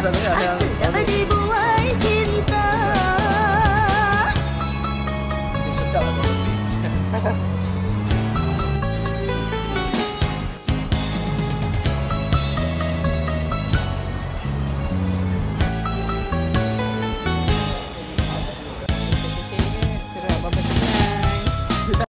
sebenarnya ada yang cinta.